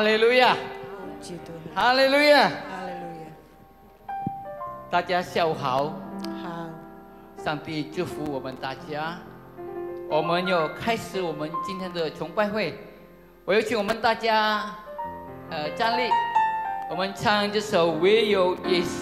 哈利路亚，哈利路亚！哈利路亚大家下午好，好，上帝祝福我们大家。我们要开始我们今天的崇拜会，我有请我们大家，呃，站立，我们唱这首《唯有耶稣》。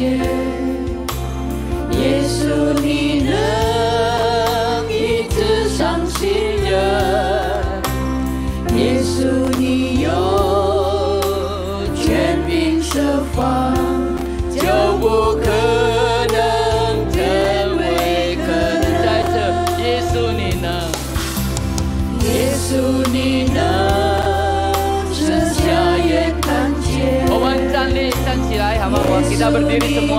看 kita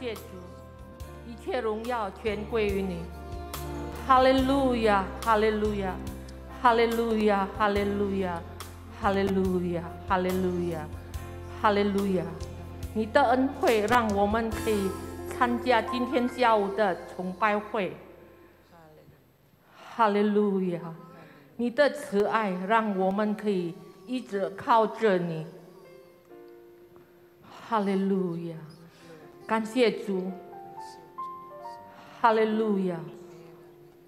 谢主，一切荣耀全归于你，哈利路亚，哈利路亚，哈利路亚，哈利路亚，哈利路亚，哈利路亚，哈利路亚。你的恩惠让我们可以参加今天下午的崇拜会。哈利路亚！你的慈爱让我们可以一直靠着你。哈利路亚！感谢主。哈利路亚！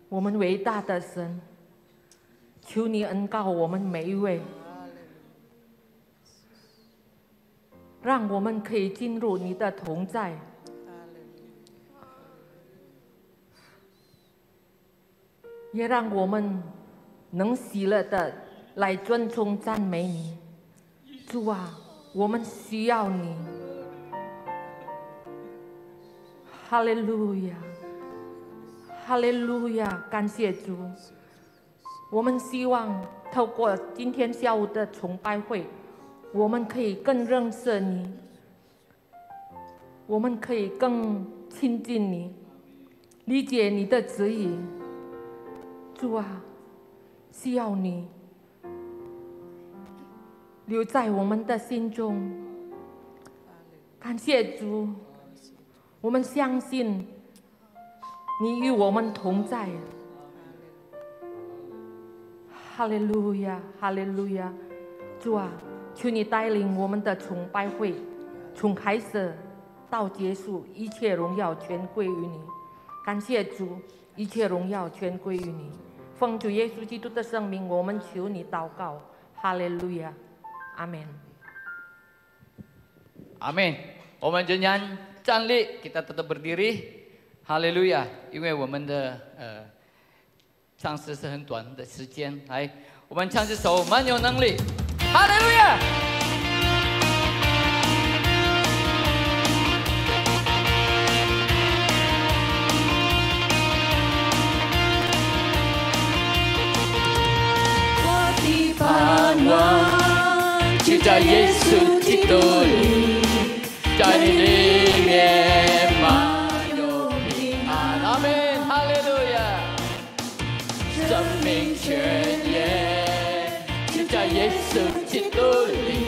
我们伟大的神，求你恩告我们每一位。让我们可以进入你的同在，也让我们能喜乐的来尊崇赞美你。主啊，我们需要你。哈利路亚，哈利路亚，感谢主。我们希望透过今天下午的崇拜会，我们可以更认识你，我们可以更亲近你，理解你的指引。主啊，需要你留在我们的心中。感谢主，我们相信你与我们同在。哈利路亚，哈利路亚！主啊，求你带领我们的崇拜会，从开始到结束，一切荣耀全归于你。感谢主，一切荣耀全归于你。奉主耶稣基督的圣名，我们求你祷告。哈利路亚，阿门。阿门。我们仍然 站立，kita tetap berdiri。哈利路亚！因为我们的呃唱诗是很短的时间，来，我们唱这首《蛮有能力》。哈利路亚！我的盼望就在耶稣基督里， 在你里面满有平安。阿门，哈利路亚！生命泉源就在耶稣基督里，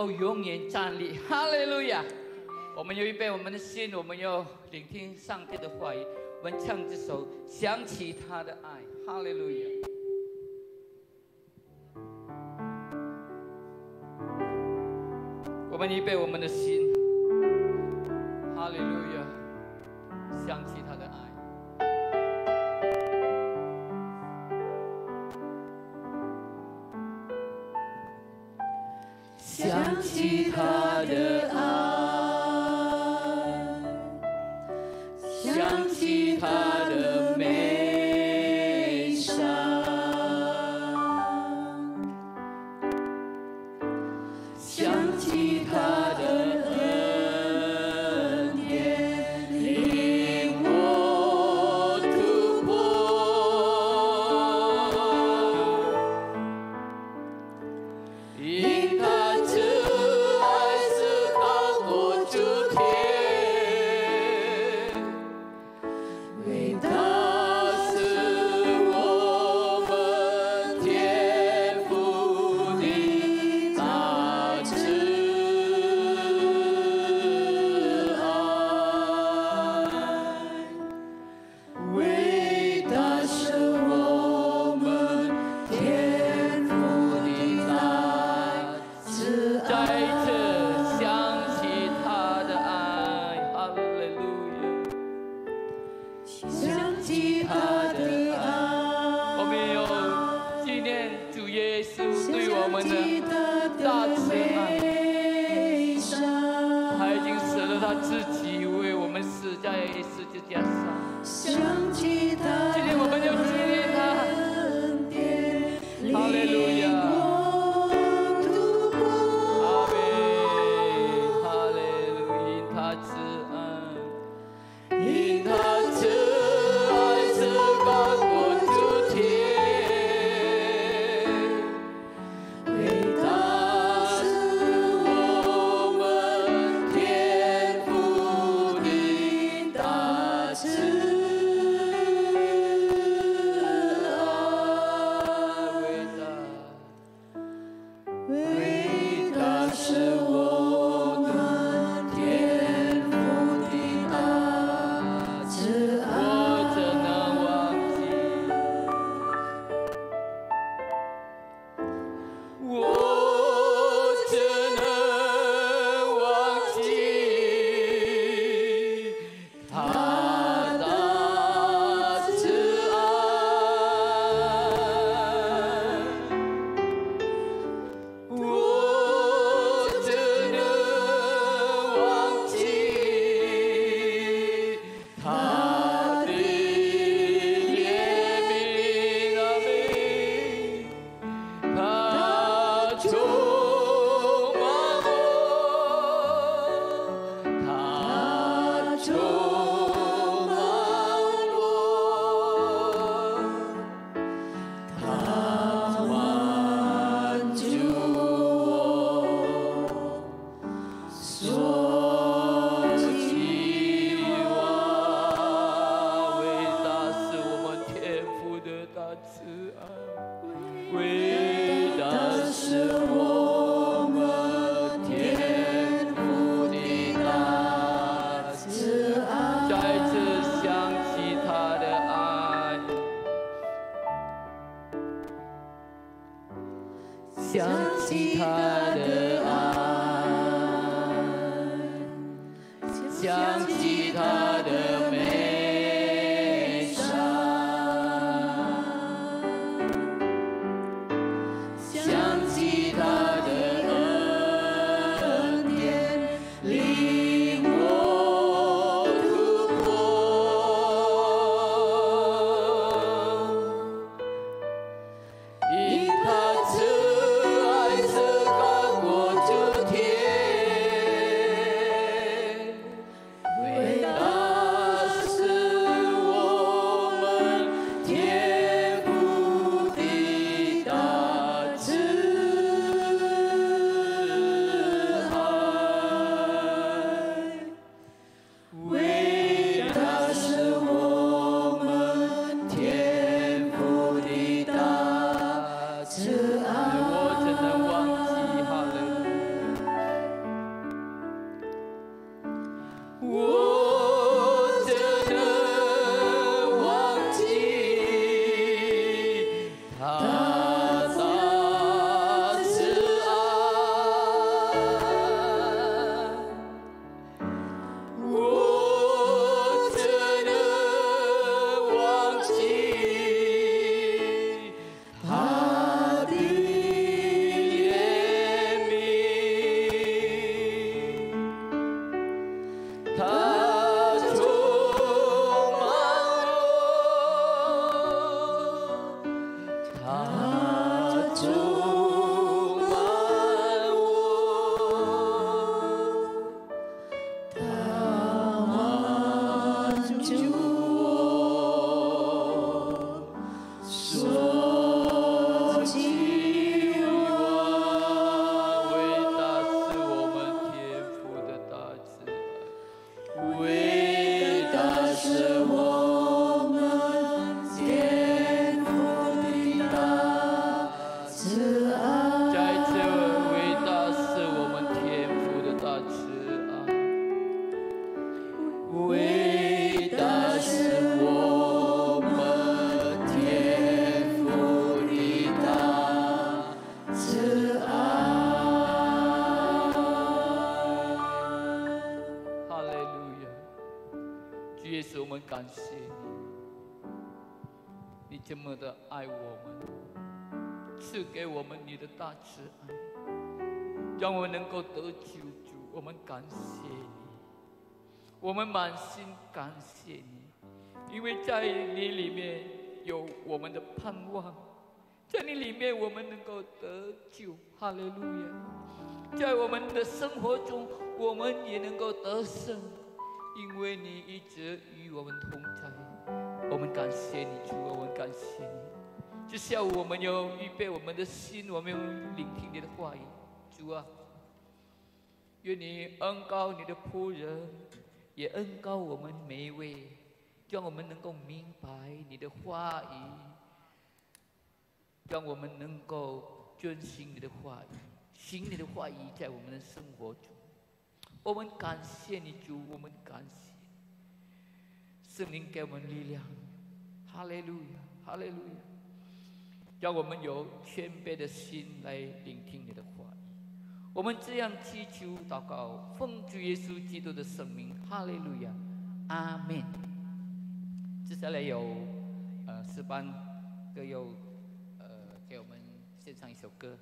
要永远站立。哈利路亚。我们有一杯我们的心我们要聆听上帝的话语我们唱这首想起他的爱。哈利路亚。我们一杯我们的心慈爱，让我们能够得救。主，我们感谢你，我们满心感谢你，因为在你里面有我们的盼望，在你里面我们能够得救。哈利路亚！在我们的生活中，我们也能够得胜，因为你一直与我们同在。我们感谢你，主，我们感谢你。这下午我们有预备我们的心，我们有聆听你的话语，主啊，愿你恩高你的仆人，也恩高我们每一位，让我们能够明白你的话语，让我们能够遵行你的话语。行你的话语在我们的生活中，我们感谢你主，我们感谢，圣灵给我们力量，哈利路亚，哈利路亚，让我们有谦卑的心来聆听你的话语。我们这样祈求祷告，奉主耶稣基督的圣名，哈利路亚，阿门。接下来有呃诗班歌友呃给我们献唱一首歌。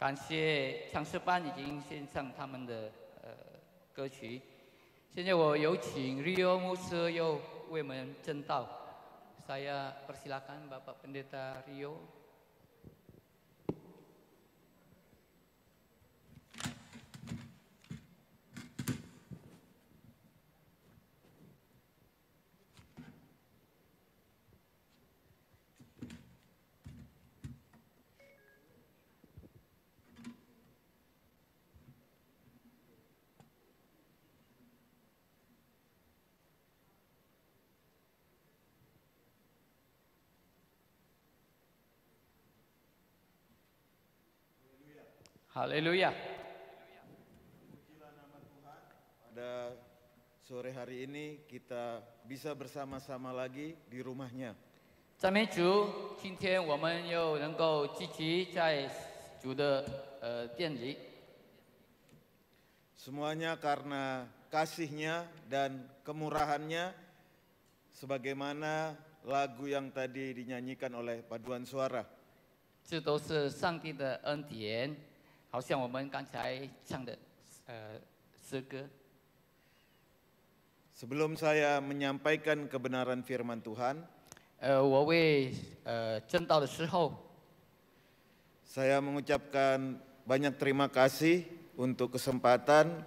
感谢唱诗班已经献上他们的呃歌曲，现在我有请 Rio 牧师又为我们正道。Saya persilakan Bapak Pendeta Rio. Haleluya. Pada sore hari ini kita bisa bersama-sama lagi di rumahnya. 赞美主，今天我们又能够聚集在主的呃殿里， Semuanya karena kasihnya dan kemurahannya sebagaimana lagu yang tadi dinyanyikan oleh paduan suara. 这都是上帝的恩典， 好像我们刚才唱的呃诗歌。 Sebelum saya menyampaikan kebenaran firman Tuhan, 呃，我为呃正道的时候， saya mengucapkan banyak terima kasih untuk kesempatan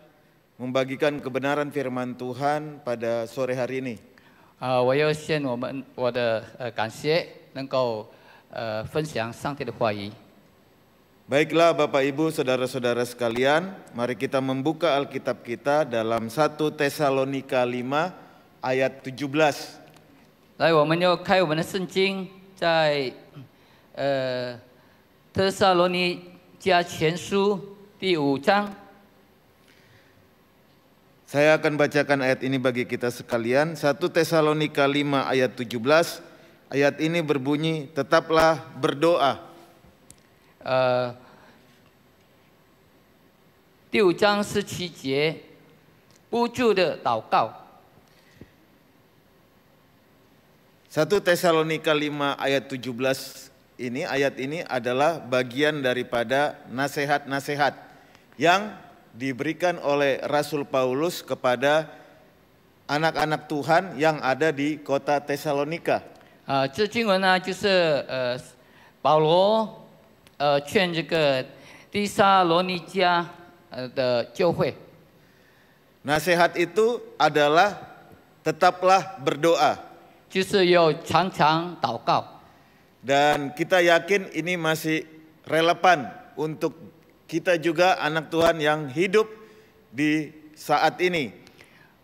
membagikan kebenaran firman Tuhan pada sore hari ini. 呃，我要献我们我的呃感谢，能够呃分享上帝的话语。 Baiklah Bapak Ibu Saudara-saudara sekalian, mari kita membuka Alkitab kita dalam 1 Tesalonika 5 ayat 17. 来，我们要开我们的圣经，在呃特萨罗尼迦前书第五章。 Saya akan bacakan ayat ini bagi kita sekalian. 1 Tesalonika 5 ayat 17. Ayat ini berbunyi, tetaplah berdoa. 呃，第五章十七节，不住的祷告。 1 Tesalonika 5 ayat 17 ini, ayat ini adalah bagian daripada nasihat-nasihat yang diberikan oleh Rasul Paulus kepada anak-anak Tuhan yang ada di kota Tesalonika. 啊、这经文呢，就是呃，保罗 呃劝这个第撒罗尼迦呃的教会， Nasihat itu adalah tetaplah berdoa 就是要常常祷告。 dan kita yakin ini masih relevan untuk kita juga anak Tuhan yang hidup di saat ini.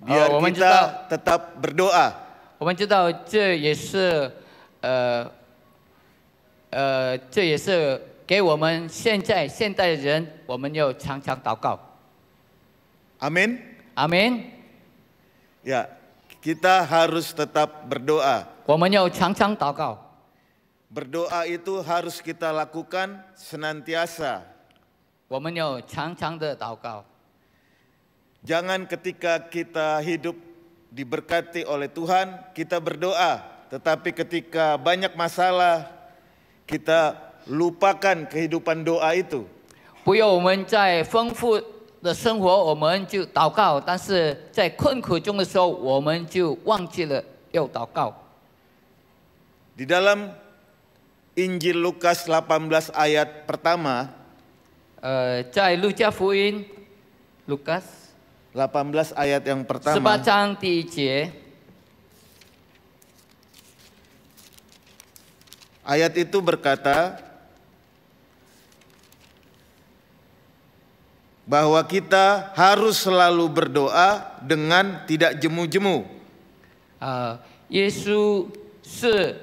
Biar Oh, kita tetap berdoa. 我们知道这也是呃呃，这也是 给我们现在现代的人，我们要常常祷告。 Amin. 阿门。 Ya, kita harus tetap berdoa. 我们要常常祷告。 Berdoa itu harus kita lakukan senantiasa. 我们要常常的祷告， Jangan ketika kita hidup diberkati oleh Tuhan, kita berdoa. Tetapi ketika banyak masalah, kita lupakan kehidupan doa itu. 不要我们在丰富的生活我们就祷告，但是在困苦中的时候，我们就忘记了要祷告。 Di dalam Injil Lukas 18 ayat pertama, 呃，在路加福音，Lukas 18 ayat yang 十八 pertama, 章第一节， ayat itu berkata bahwa kita harus selalu berdoa dengan tidak jemu-jemu. 啊、耶稣是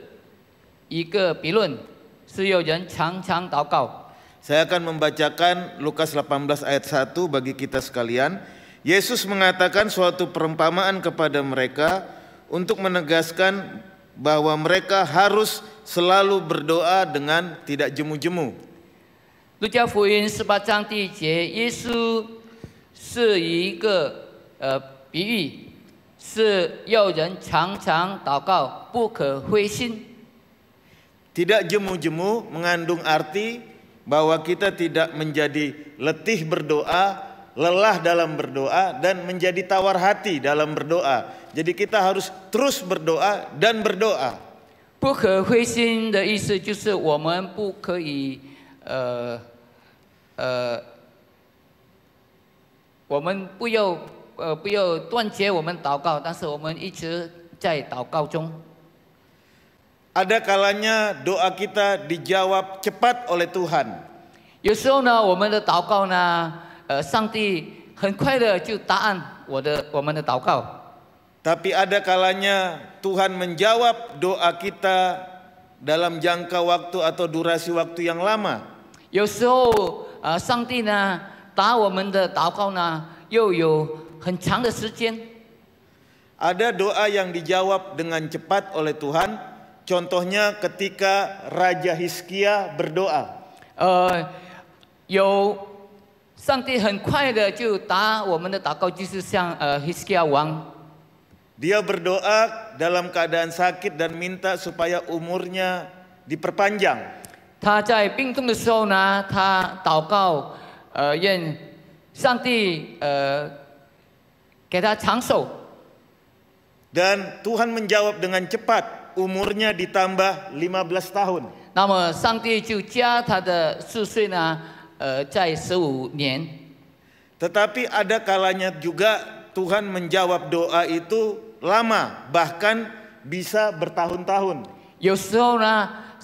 一个比论，是有人常常祷告。 Saya akan membacakan Lukas 18 ayat 1 bagi kita sekalian. Yesus mengatakan suatu perumpamaan kepada mereka untuk menegaskan bahwa mereka harus selalu berdoa dengan tidak jemu-jemu. 路加福音十八章第一节，耶稣是以一个呃比喻 是要人常常祷告，不可灰心。 Tidak jemu-jemu mengandung arti bahwa kita tidak menjadi letih berdoa, lelah dalam berdoa, dan menjadi tawar hati dalam berdoa. Jadi kita harus terus berdoa dan berdoa. 不可灰心的意思就是我们不可以， 呃，呃，我们不要呃不要断绝我们祷告，但是我们一直在祷告中。 Ada kalanya doa kita dijawab cepat oleh Tuhan. 有时候呢，我们的祷告呢，呃，上帝很快的就答案我的我们的祷告。 Tapi ada kalanya Tuhan menjawab doa kita dalam jangka waktu atau durasi waktu yang lama. 有时候，呃，上帝呢答我们的祷告呢，又有很长的时间。 Ada doa yang dijawab dengan cepat oleh Tuhan. Contohnya ketika Raja Hizkia berdoa. 呃，有上帝很快的就答我们的祷告，就是像呃 Hiskia 王， Dia berdoa dalam keadaan sakit dan minta supaya umurnya diperpanjang. 他在病重的时候呢，他祷告，呃，愿上帝呃给他长寿， Dan Tuhan menjawab dengan cepat, umurnya ditambah 15 tahun. 那么上帝就加他的岁岁呢，呃，在十五年。 Tetapi ada kalanya juga Tuhan menjawab doa itu lama, bahkan bisa bertahun-tahun. 有时候呢，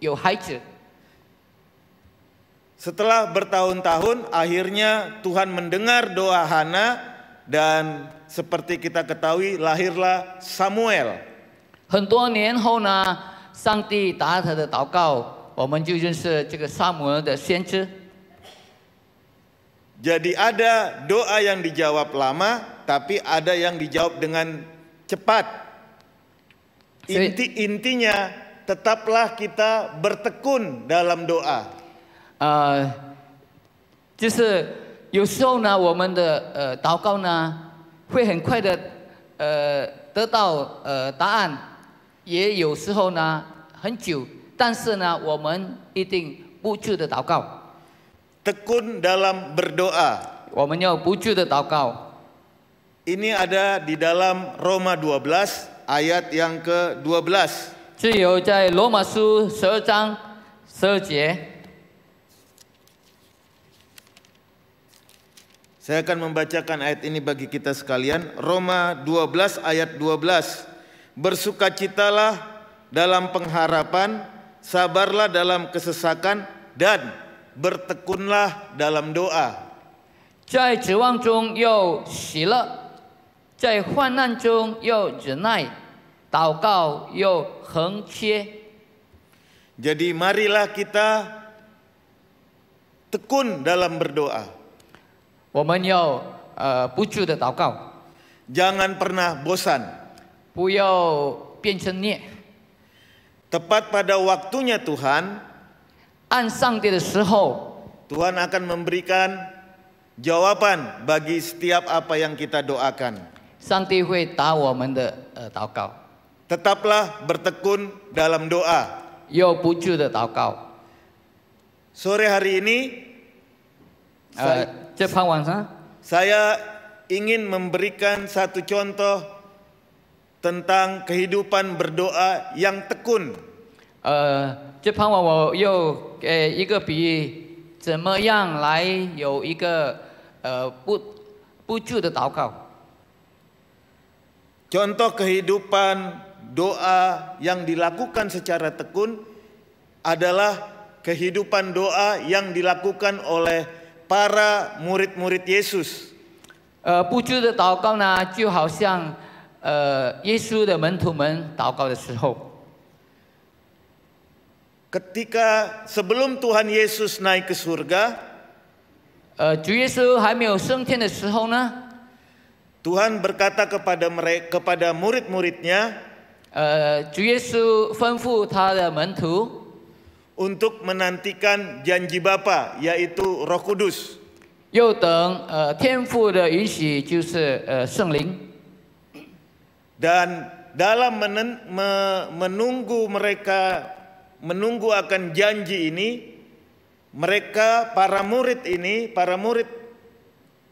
有孩子。 Setelah bertahun-tahun akhirnya Tuhan mendengar doa Hana dan seperti kita ketahui lahirlah Samuel. 很多年后呢，上帝答他的祷告，我们就认识这个萨姆尔的先知。 Jadi ada doa yang dijawab lama tapi ada yang dijawab dengan cepat. Saya- Inti intinya tetaplah kita bertekun dalam doa. 呃，就是有时候呢，我们的呃祷告呢，会很快的呃得到呃答案，也有时候呢很久，但是呢，我们一定不住的祷告， Tekun dalam berdoa. 我们要不住的祷告。 Ini ada di dalam Roma 12 ayat yang ke-12. 这有在罗马书十二章十二节， Saya akan membacakan ayat ini bagi kita sekalian. Roma 12 ayat 12. Bersukacitalah dalam pengharapan, sabarlah dalam kesesakan dan bertekunlah dalam doa. 在指望中要喜乐，在患难中要忍耐，祷告要恒切。 Jadi marilah kita tekun dalam berdoa. 我们要呃不住的祷告， Jangan pernah bosan. 不要变成孽。 Tepat pada waktunya Tuhan, 按上帝的时候， Tuhan akan memberikan jawaban bagi setiap apa yang kita doakan. 上帝会答我们的呃祷告， Tetaplah bertekun dalam doa. 要不住的祷告。 Sore hari ini 呃，这傍晚上， saya ingin memberikan satu contoh tentang kehidupan berdoa yang tekun. 呃，这傍晚我又给一个比喻，怎么样来有一个呃不不住的祷告。 Contoh kehidupan doa yang dilakukan secara tekun adalah kehidupan doa yang dilakukan oleh para murid-murid Yesus. 呃，不住的祷告呢，就好像 呃耶稣的门徒们祷告的时候， Ketika sebelum Tuhan Yesus naik ke surga, 呃主耶稣还没有升天的时候呢， Tuhan berkata kepada mereka kepada murid-muridnya 呃主耶稣吩咐他的门徒， untuk menantikan janji Bapa yaitu Roh Kudus. 又等呃天父的允许，就是呃圣灵。 Dan dalam menen- me- menunggu mereka menunggu akan janji ini, mereka para murid ini, para murid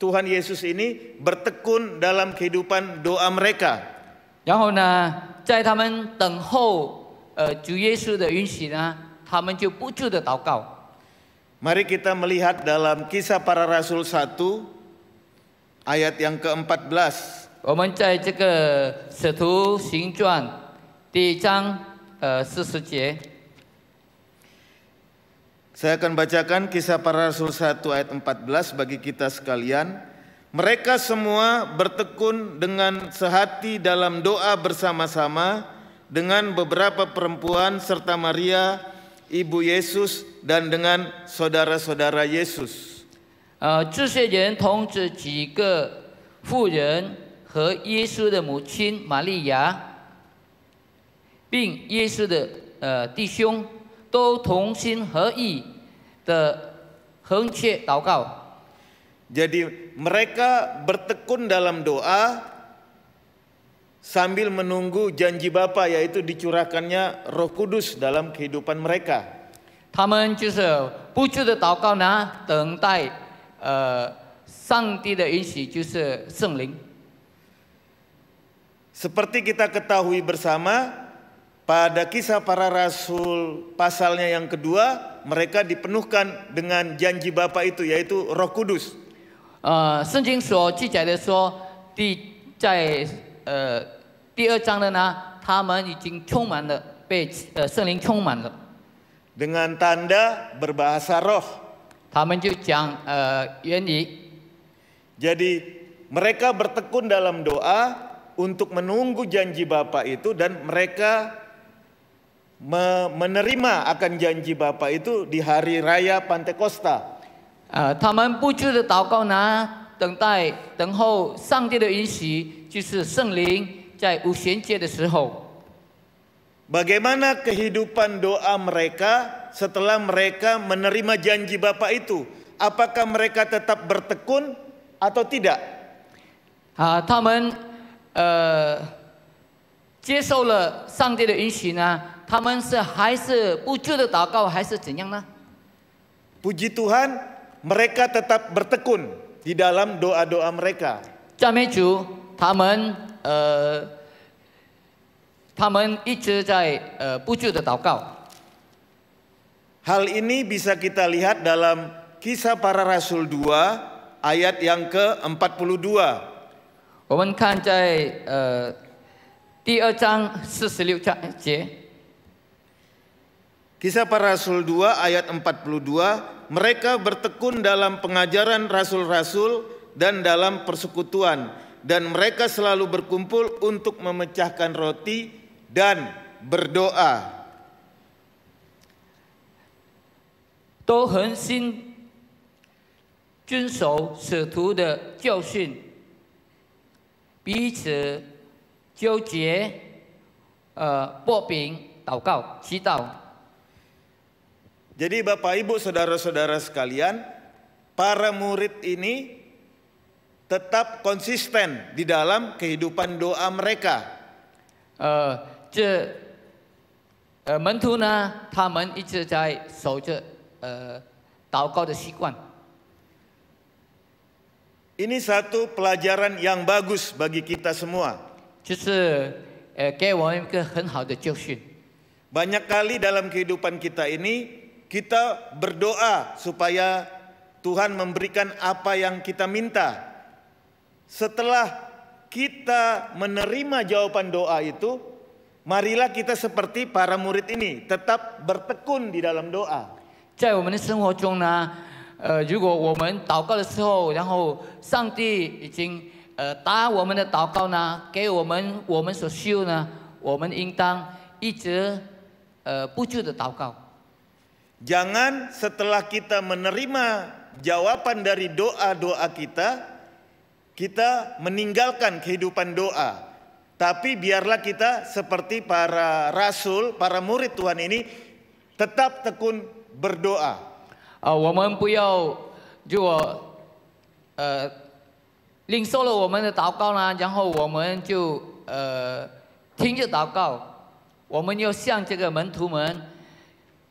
Tuhan Yesus ini bertekun dalam kehidupan doa mereka. 然后呢， 在他们等候呃主耶稣的允许呢，他们就不住的祷告。 Mari kita melihat dalam kisah para rasul 1 ayat yang ke-14. 我们在这个《使徒行传》第一章呃四十节， Saya akan bacakan kisah para rasul 1 ayat 14 bagi kita sekalian. Mereka semua bertekun dengan sehati dalam doa bersama-sama dengan beberapa perempuan serta Maria, ibu Yesus dan dengan saudara-saudara Yesus. 呃，这些人同着几个妇人和耶稣的母亲玛利亚，并耶稣的呃弟兄，都同心合意的横切祷告。 Jadi mereka bertekun dalam doa sambil menunggu janji Bapa yaitu dicurahkannya Roh Kudus dalam kehidupan mereka. 他们就是不住的祷告呢，等待呃上帝的允许，就是圣灵。 Seperti kita ketahui bersama, pada kisah para rasul pasalnya yang kedua, mereka dipenuhkan dengan janji Bapa itu yaitu Roh Kudus. 呃，圣经所记载的说，第在呃第二章的呢，他们已经充满了被呃圣灵充满了， Dengan tanda berbahasa roh. 他们就讲呃原理， Jadi mereka bertekun dalam doa untuk menunggu janji Bapa itu dan mereka me- menerima akan janji Bapa itu di hari raya Pantekosta. 呃，他们不住的祷告呢，等待等候上帝的允许，就是圣灵在无衔接的时候。 Bagaimana kehidupan doa mereka setelah mereka menerima janji Bapa itu? Apakah mereka tetap bertekun atau tidak? 啊，他们呃接受了上帝的允许呢，他们是还是不住的祷告，还是怎样呢？ Puji Tuhan, mereka tetap bertekun di dalam doa-doa mereka. 赞美主，他们呃，他们一直在呃不住的祷告。 Hal ini bisa kita lihat dalam Kisah Para Rasul 2 ayat yang ke-42. 我们看在呃第二章四十六章节， Kisah Para Rasul 2 ayat 42, mereka bertekun dalam pengajaran rasul-rasul dan dalam persekutuan dan mereka selalu berkumpul untuk memecahkan roti dan berdoa. 都恒心遵守使徒的教训，彼此纠结，呃，薄饼、祷告、祈祷。 Jadi Bapak Ibu Saudara-saudara sekalian, para murid ini tetap konsisten di dalam kehidupan doa mereka. 呃，这呃门徒呢，他们一直在守着呃祷告的习惯。 Ini satu pelajaran yang bagus bagi kita semua. 就是呃给我们一个很好的教训。 Banyak kali dalam kehidupan kita ini kita berdoa supaya Tuhan memberikan apa yang kita minta. Setelah kita menerima jawaban doa itu, marilah kita seperti para murid ini, tetap bertekun di dalam doa. 在我们的生活中呢，呃，如果我们祷告的时候，然后上帝已经 呃答我们的祷告呢，给我们我们所需呢，我们应当一直呃不住的祷告。 Jangan setelah kita menerima jawaban dari doa-doa kita, kita meninggalkan kehidupan doa. Tapi biarlah kita seperti para rasul, para murid Tuhan ini tetap tekun berdoa. 啊、我们不要如果呃领受了我们的祷告呢，然后我们就呃听着祷告，我们要像这个门徒们，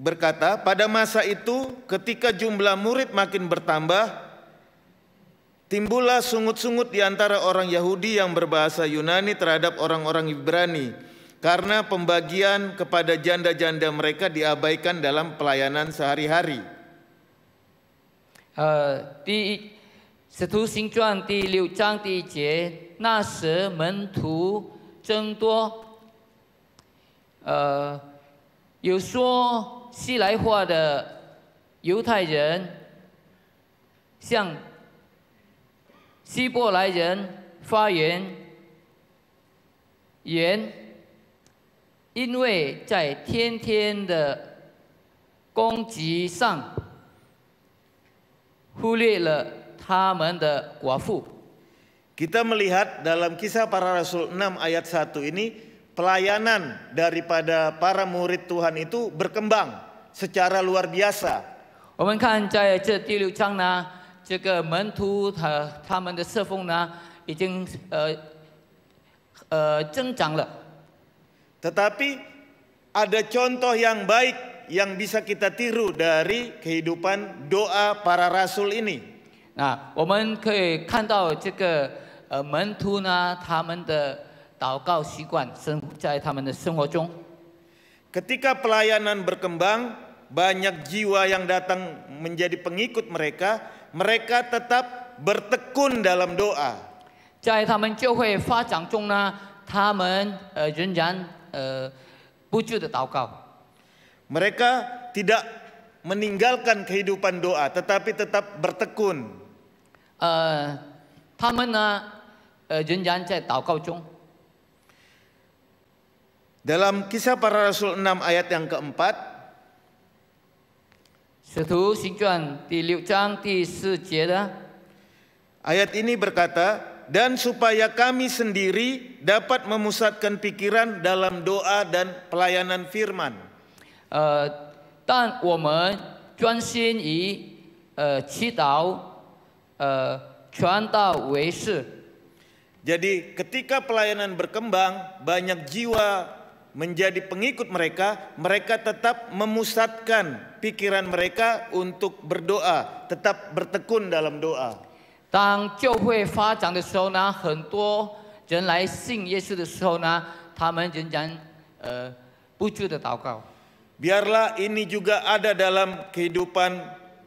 berkata, pada masa itu ketika jumlah murid makin bertambah, timbullah sungut-sungut di antara orang Yahudi yang berbahasa Yunani terhadap orang-orang Ibrani. Karena pembagian kepada janda-janda mereka diabaikan dalam pelayanan sehari-hari. 呃，第一《使徒行传》第六章第一节，那时门徒增多，呃，有说 希来话的犹太人向希伯来人发言言，因为在天天的供给上。忽略了他们的寡妇。Kita melihat dalam kisah para rasul 6 ayat 1 ini pelayanan daripada para murid Tuhan itu berkembang secara luar biasa. 我们看在这第六章呢，这个门徒他他们的侍奉呢，已经呃呃增长了。 Tetapi ada contoh yang baik yang bisa kita tiru dari kehidupan doa para rasul ini. 那我们可以看到这个呃门徒呢，他们的 祷告习惯生在他们的生活中。 Ketika pelayanan berkembang, banyak jiwa yang datang menjadi pengikut mereka, mereka tetap bertekun dalam doa. 在他们教会发展中呢，他们呃仍然呃不住的祷告。 Mereka tidak meninggalkan kehidupan doa, tetapi tetap bertekun. 呃，他们呢，呃，仍然在祷告中。 Dalam kisah para rasul 6 ayat yang keempat, 使徒行传第六章第四节的， ayat ini berkata, dan supaya kami sendiri dapat memusatkan pikiran dalam doa dan pelayanan firman. 呃，但我们专心于呃祈祷，呃传道为事。 Jadi ketika pelayanan berkembang, banyak jiwa menjadi pengikut mereka, mereka tetap memusatkan pikiran mereka untuk berdoa, tetap bertekun dalam doa. 当教会发展的时候呢，很多人来信耶稣的时候呢，他们仍然呃不住的祷告。 Biarlah ini juga ada dalam kehidupan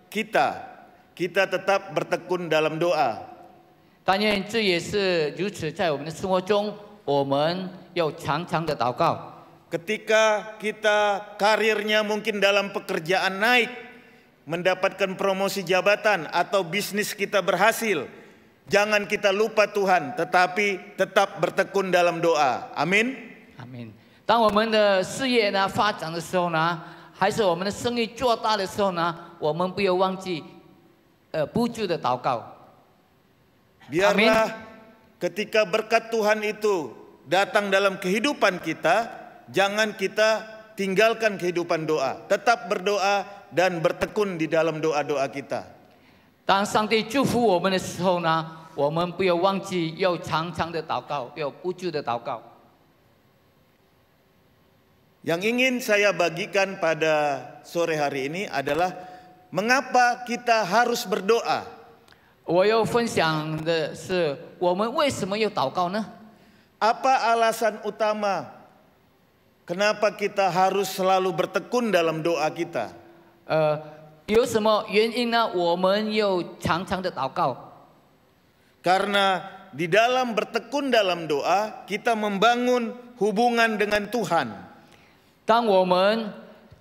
kita. Kita tetap bertekun dalam doa. 但愿这也是如此，在我们的生活中，我们要常常的祷告。 Ketika kita karirnya mungkin dalam pekerjaan naik, mendapatkan promosi jabatan atau bisnis kita berhasil, jangan kita lupa Tuhan, tetapi tetap bertekun dalam doa. Amin. 阿门。当我们的事业呢发展的时候呢，还是我们的生意做大的时候呢，我们不要忘记，呃，不住的祷告。 Biarlah ketika berkat Tuhan itu datang dalam kehidupan kita, jangan kita tinggalkan kehidupan doa. Tetap berdoa dan bertekun di dalam doa-doa kita. 当上帝祝福我们的时候呢，我们不要忘记要常常的祷告，要不住的祷告。 Yang ingin saya bagikan pada sore hari ini adalah mengapa kita harus berdoa. 我要分享的是，我们为什么要祷告呢？ Apa alasan utama kenapa kita harus selalu bertekun dalam doa kita? 呃，有什么原因呢？我们又常常的祷告， Karena di dalam bertekun dalam doa, kita membangun hubungan dengan Tuhan. 当我们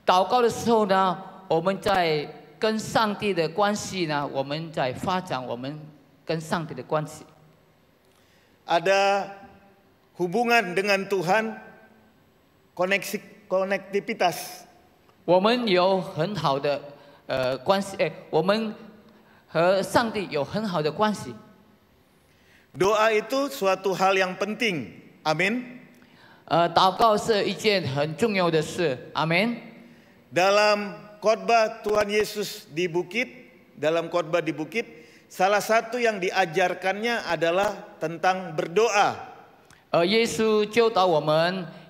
祷告的时候呢，我们在跟上帝的关系呢，我们在发展我们跟上帝的关系。 Ada hubungan dengan Tuhan, koneksi, konektivitas. 我们有很好的呃关系，哎，我们和上帝有很好的关系。 Doa itu suatu hal yang penting. Amin. 呃，祷告是一件很重要的事，阿门。 Dalam khotbah Tuhan Yesus di bukit, dalam khotbah di bukit, salah satu yang diajarkannya adalah tentang berdoa. 呃，耶稣教导我们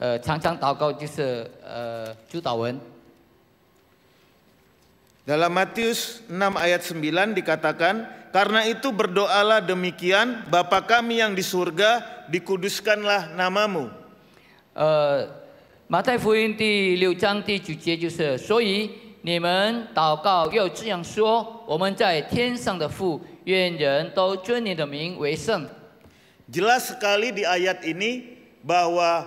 呃常常祷告就是呃主祷文。 Dalam Matius 6 ayat 9 dikatakan, "Karena itu berdoalah demikian, Bapa kami yang di surga, dikuduskanlah namamu." 呃，马太福音第六章第九节就是，所以你们祷告要这样说：我们在天上的父，愿人都尊你的名为圣。 Jelas sekali di ayat ini bahwa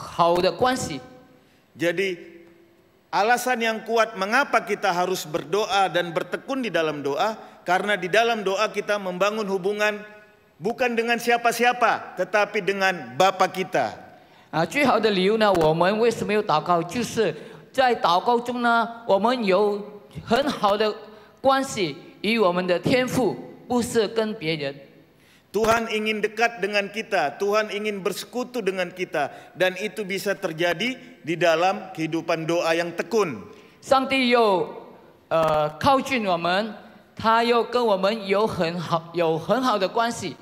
好的关系。 Jadi alasan yang kuat mengapa kita harus berdoa dan bertekun di dalam doa karena di dalam doa kita membangun hubungan bukan dengan siapa-siapa tetapi dengan Bapa kita. 啊，最好的理由呢，我们为什么要祷告？就是在祷告中呢，我们有很好的关系与我们的天父，不是跟别人。 Tuhan ingin dekat dengan kita, Tuhan ingin bersekutu dengan kita dan itu bisa terjadi di dalam kehidupan doa yang tekun. 上帝又呃靠近我们，他又跟我们有很好有很好的关系。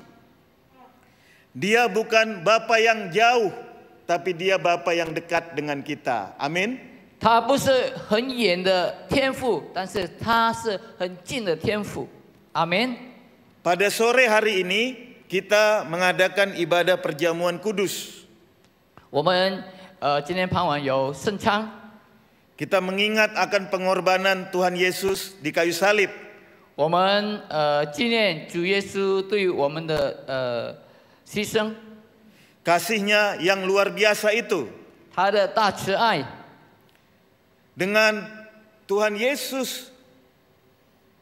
Dia bukan Bapa yang jauh, tapi dia Bapa yang dekat dengan kita. Amin. 他不是很远的天赋，但是他是很近的天赋。阿门。 Pada sore hari ini kita mengadakan ibadah perjamuan kudus. 我们呃今天傍晚有圣餐， Kita mengingat akan pengorbanan Tuhan Yesus di kayu salib. 我们呃纪念主耶稣对我们的呃牺牲， Kasihnya yang luar biasa itu. 他的大慈爱。 Dengan Tuhan Yesus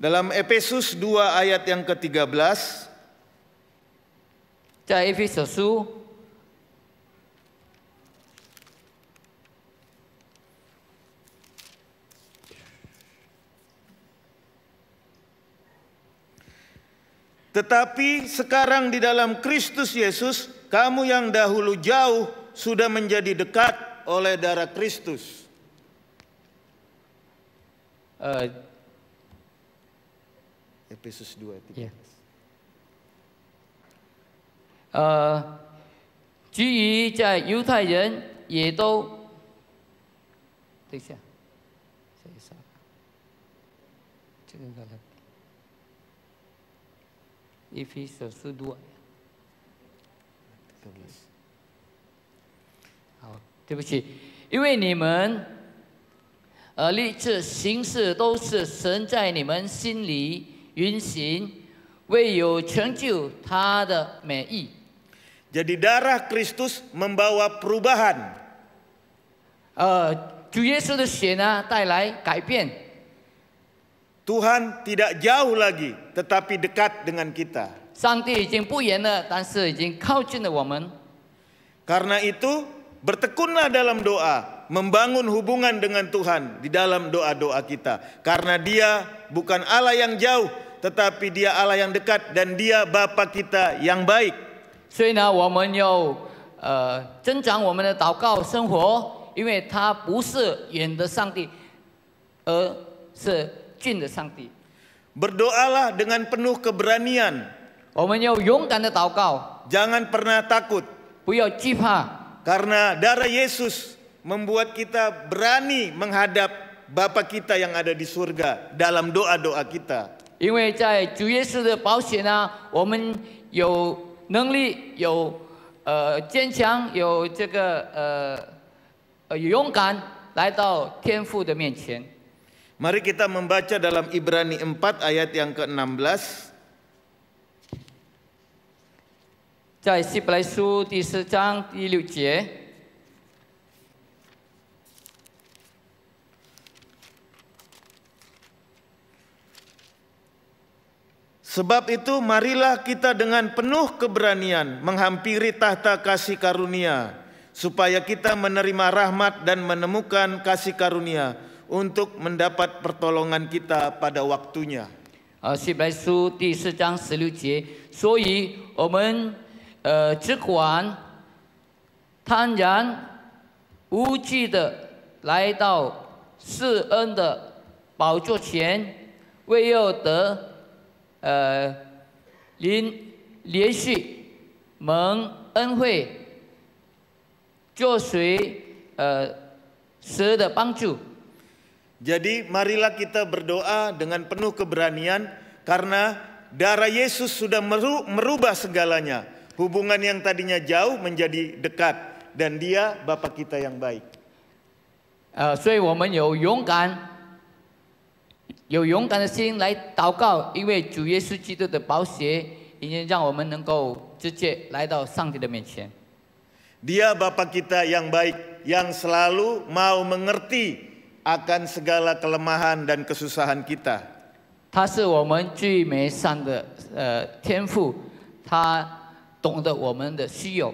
Dalam Efesus 2 ayat yang ke-13, 在以弗所书 tetapi sekarang di dalam Kristus Yesus, kamu yang dahulu jauh sudah menjadi dekat oleh darah Kristus. 呃， Efesus 2 ayat 13. 呃，至于在犹太人也都，等一下，这一下，这个个了，一批手速度。好，对不起，因为你们，呃，立志行事都是神在你们心里 运行，为有成就他的美意。 Jadi darah Kristus membawa perubahan. 呃，主耶稣的血呢，带来改变。 Tuhan tidak jauh lagi, tetapi dekat dengan kita. 上帝已经不远了，但是已经靠近了我们。 Karena itu, bertekunlah dalam doa, membangun hubungan dengan Tuhan di dalam doa-doa kita. Karena Dia bukan Allah yang jauh, tetapi Dia Allah yang dekat dan Dia Bapa kita yang baik. 所以呢，我们要呃增长我们的祷告生活，因为他不是远的上帝，而是近的上帝。 Berdoalah dengan penuh keberanian, 我们要勇敢的祷告， jangan pernah takut. 不要惧怕， Karena darah Yesus membuat kita berani menghadap Bapa kita yang ada di surga dalam doa-doa kita. 因为在主耶稣的保险呢，我们有能力，有呃坚强，有这个呃呃勇敢来到天父的面前。Mari kita membaca dalam Ibrani 4 ayat yang ke-16. 在希伯来书第四章第六节，Sebab itu marilah kita dengan penuh keberanian menghampiri tahta kasih karunia supaya kita menerima rahmat dan menemukan kasih karunia untuk mendapat pertolongan kita pada waktunya. 呃，希伯来书第四章十六节，所以我们呃只管坦然无惧的来到施恩的宝座前，为要得 呃连连续蒙恩惠，做随呃神的帮助。 Jadi marilah kita berdoa dengan penuh keberanian karena darah Yesus sudah meru- merubah segalanya. Hubungan yang tadinya jauh menjadi dekat dan dia Bapa kita yang baik. 呃，所以我们有勇敢， 有勇敢的心来祷告，因为主耶稣基督的宝血已经让我们能够直接来到上帝的面前。 Dia Bapa kita yang baik yang selalu mau mengerti akan segala kelemahan dan kesusahan kita. 他是我们最美善的呃天赋，他懂得我们的需要，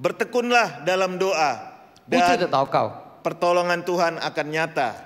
Bertekunlah dalam doa 不住的 dan 祷告。 pertolongan Tuhan akan nyata.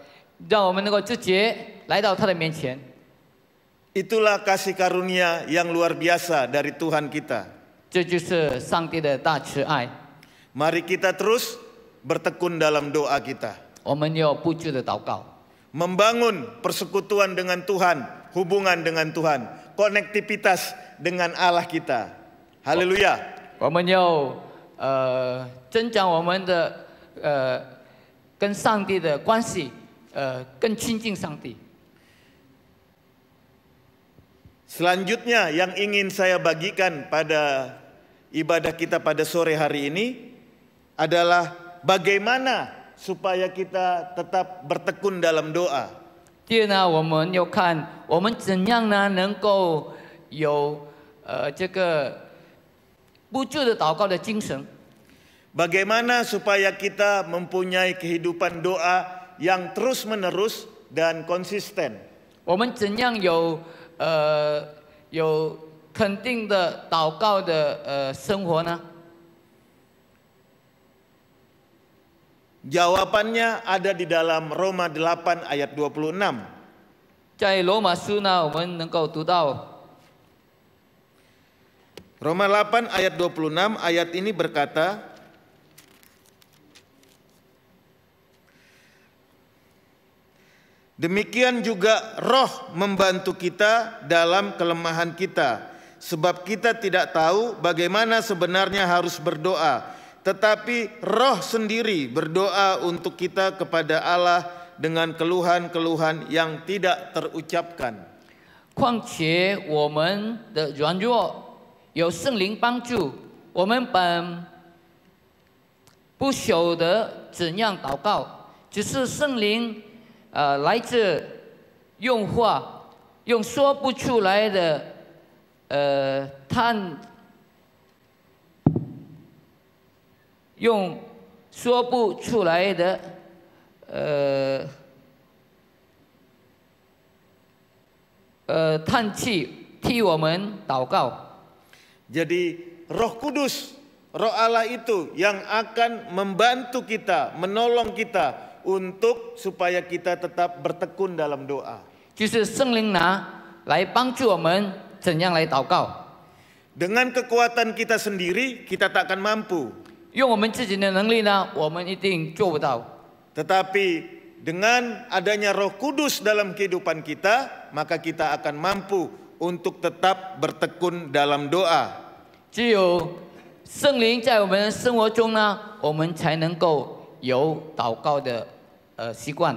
让我们能够直接来到他的面前。 Itulah kasih karunia yang luar biasa dari Tuhan kita. 这就是上帝的大慈爱。 Mari kita terus bertekun dalam doa kita. 我们要不住的祷告， Membangun persekutuan dengan Tuhan, hubungan dengan Tuhan, konektivitas dengan Allah kita. Haleluya. 我们要呃增长我们的呃跟上帝的关系， 呃更亲近上帝。 Selanjutnya yang ingin saya bagikan pada ibadah kita pada sore hari ini adalah bagaimana supaya kita tetap bertekun dalam doa. 第二呢，我们要看我们怎样呢能够有呃这个不住的祷告的精神。 Bagaimana supaya kita mempunyai kehidupan doa yang terus-menerus dan konsisten. 我们怎样有呃有肯定的祷告的呃生活呢？ Jawabannya ada di dalam Roma 8 ayat 26. 在罗马书呢，我们能够读到 Roma 8 ayat 26 ayat ini berkata, Demikian juga roh membantu kita dalam kelemahan kita. Sebab kita tidak tahu bagaimana sebenarnya harus berdoa. Tetapi roh sendiri berdoa untuk kita kepada Allah dengan keluhan-keluhan yang tidak terucapkan. 况且我们的软弱有圣灵帮助，我们本不晓得怎样祷告，只是圣灵 呃来自用话，用说不出来的呃叹，用说不出来的呃。呃叹气替我们祷告。 Jadi Roh Kudus, Roh Allah itu yang akan membantu kita, menolong kita untuk supaya kita tetap bertekun dalam doa. 就是圣灵拿来帮助我们怎样来祷告， Dengan kekuatan kita sendiri kita tak akan mampu. 用我们自己的能力呢，我们一定做不到。 Tetapi dengan adanya Roh Kudus dalam kehidupan kita, maka kita akan mampu untuk tetap bertekun dalam doa. 只有圣灵在我们的生活中呢，我们才能够 有祷告的呃习惯。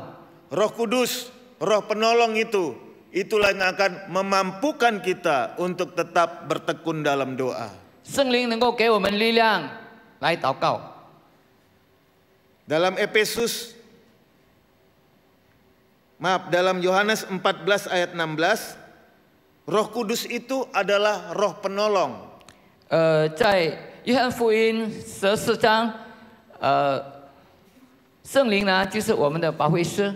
Roh Kudus, Roh penolong itu, itulah yang akan memampukan kita untuk tetap bertekun dalam doa. 圣灵能够给我们力量来祷告。 Dalam Efesus Maaf, dalam Yohanes 14 ayat 16, Roh Kudus itu adalah roh penolong. 呃，在约翰福音十四章，呃， 圣灵呢就是我们的保惠师。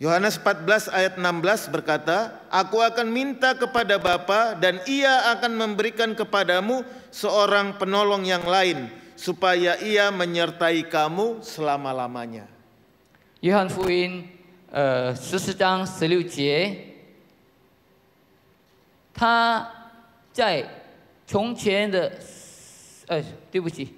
Yohanes 14 ayat 16 berkata, Aku akan minta kepada Bapa dan ia akan memberikan kepadamu seorang penolong yang lain, supaya ia menyertai kamu selama-lamanya. 约翰福音呃十四章十六节，他在从前的 呃，对不起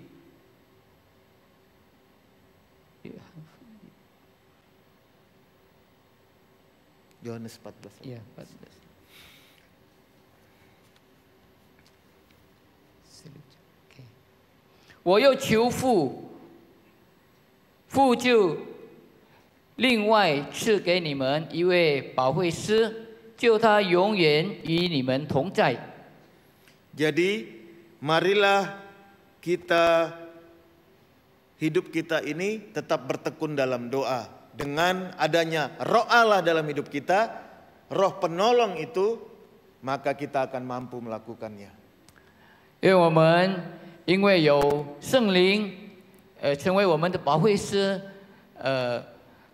，Yohanes 14. 呀，我又求父，父就另外赐给你们一位保惠师，就他永远与你们同在。Jadi, marilah kita hidup kita ini tetap bertekun dalam doa. Dengan adanya roh Allah dalam hidup kita, roh penolong itu, maka kita akan mampu melakukannya. 因为我们因为有圣灵，呃，成为我们的保惠师，呃，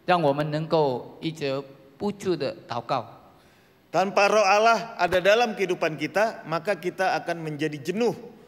让我们能够一直不住的祷告。 Tanpa roh Allah ada dalam kehidupan kita, maka kita akan menjadi jenuh,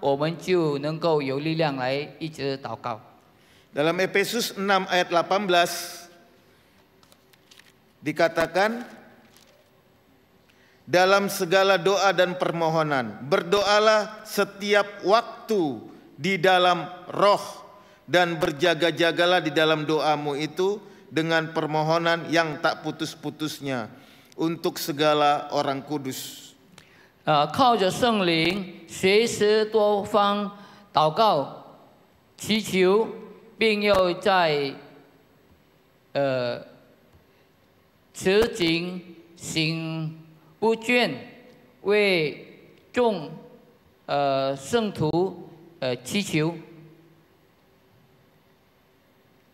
我们就能够有力量来一直祷告。 Dalam Efesus 6 ayat 18 dikatakan dalam segala doa dan permohonan berdoalah setiap waktu di dalam roh dan berjaga-jagalah di dalam doamu itu dengan permohonan yang tak putus-putusnya untuk segala orang kudus. 呃，靠着圣灵，随时多方祷告、祈求，并要在呃持警行不倦，为众呃圣徒呃祈求。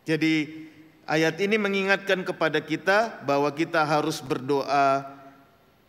Jadi ayat ini mengingatkan kepada kita bahwa kita harus berdoa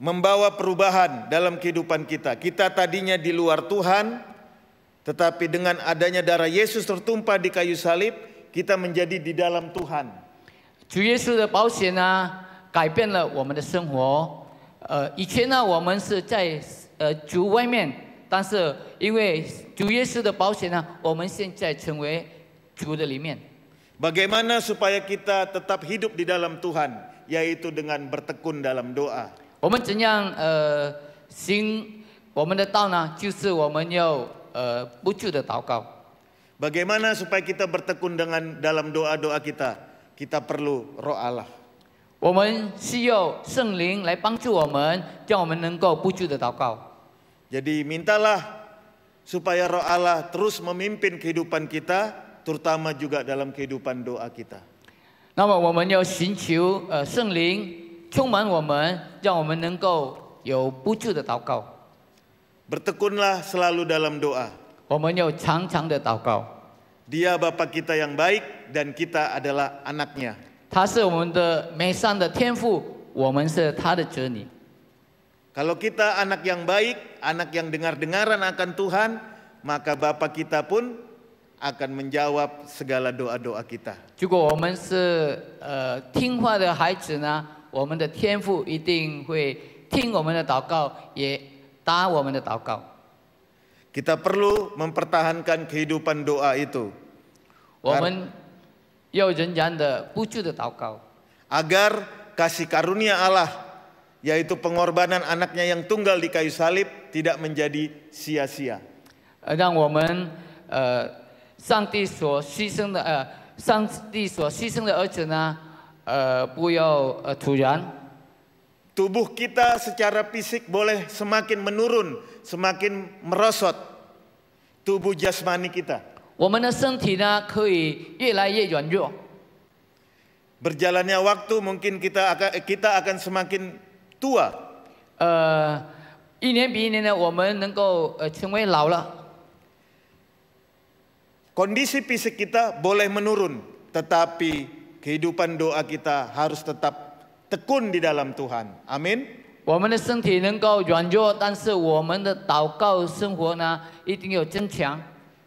membawa perubahan dalam kehidupan kita. Kita tadinya di luar Tuhan, tetapi dengan adanya darah Yesus tertumpah di kayu salib, kita menjadi di dalam Tuhan. 主耶稣的保险呢，改变了我们的生活。呃，以前呢，我们是在呃主外面，但是因为主耶稣的保险呢，我们现在成为主的里面。 Bagaimana supaya kita tetap hidup di dalam Tuhan, yaitu dengan bertekun dalam doa. 我们怎样呃行我们的道呢？就是我们要呃不住的祷告。 Bagaimana supaya kita bertekun dengan dalam doa-doa kita? Kita perlu roh Allah. 我们需要圣灵来帮助我们，让我们能够不住的祷告。 Jadi mintalah supaya roh Allah terus memimpin kehidupan kita, terutama juga dalam kehidupan doa kita. 那么我们要寻求呃圣灵 充满我们，让我们能够有不住的祷告。 Bertekunlah selalu dalam doa. 我们要常常的祷告。 Dia Bapa kita yang baik dan kita adalah anaknya. 他是我们的美善的天赋，我们是他的子女。 Kalau kita anak yang baik, anak yang dengar-dengaran akan Tuhan, maka Bapa kita pun akan menjawab segala doa-doa kita. 如果我们是呃听话的孩子呢， 我们的天父一定会听我们的祷告，也答我们的祷告。 Kita perlu mempertahankan kehidupan doa itu 我们要仍然的不住的祷告， agar kasih karunia Allah yaitu pengorbanan anaknya yang tunggal di kayu salib tidak menjadi sia-sia. 呃，让我们呃上帝所牺牲的呃上帝所牺牲的儿子呢， 呃不要呃突然。 Tubuh kita secara fisik boleh semakin menurun, semakin merosot. Tubuh jasmani kita. 我们的身体呢，可以越来越软弱。 Berjalannya waktu mungkin kita akan kita akan semakin tua. 呃，一年比一年呢，我们能够呃成为老了。 Kondisi fisik kita boleh menurun, tetapi kehidupan doa kita harus tetap tekun di dalam Tuhan. Amin. 我们的身体能够软弱，但是我们的祷告生活呢，一定要增强。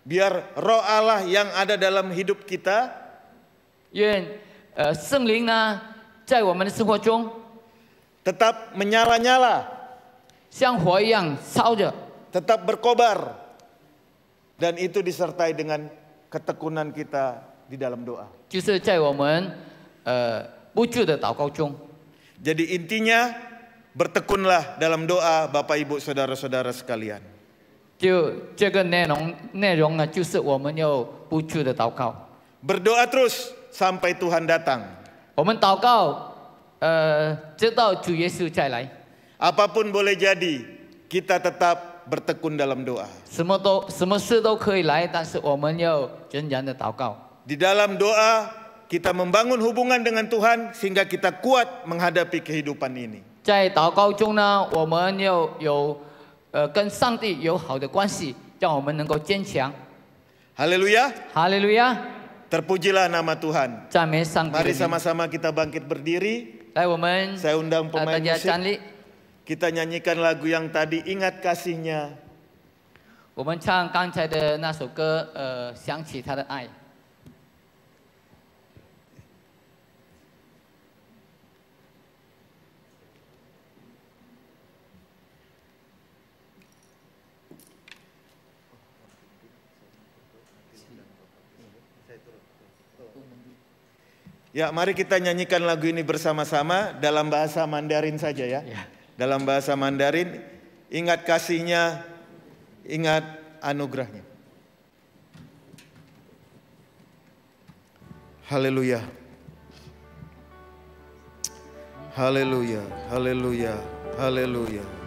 Biar roh Allah yang ada dalam hidup kita 愿呃圣灵呢，在我们的生活中 tetap menyala-nyala, 像火一样烧着， tetap berkobar. Dan itu disertai dengan ketekunan kita di dalam doa. 就是在我们呃不住的祷告中。 Jadi intinya bertekunlah dalam doa Bapak Ibu Saudara-saudara sekalian. 就这个内容内容呢，就是我们要不住的祷告。 Berdoa terus sampai Tuhan datang. 我们祷告，呃，直到主耶稣再来， Apapun boleh jadi, kita tetap bertekun dalam doa. 什么都什么事都可以来，但是我们要仍然的祷告。 Di dalam doa kita membangun hubungan dengan Tuhan sehingga kita kuat menghadapi kehidupan ini. 在祷告中呢，我们要有呃跟上帝有好的关系，让我们能够坚强。 Haleluya, 哈利路亚， terpujilah nama Tuhan. 赞美上帝的 Mari 名。 sama-sama kita bangkit berdiri. 来，我们 Saya undang 呃大 pemain 家 musik. 站立， Kita nyanyikan lagu yang tadi, ingat kasihnya. 我们唱刚才的那首歌，呃，想起他的爱。 Ya, mari kita nyanyikan lagu ini bersama-sama dalam bahasa Mandarin saja ya. ya. Dalam bahasa Mandarin, ingat kasihnya, ingat anugerahnya. Haleluya. Haleluya, haleluya, haleluya.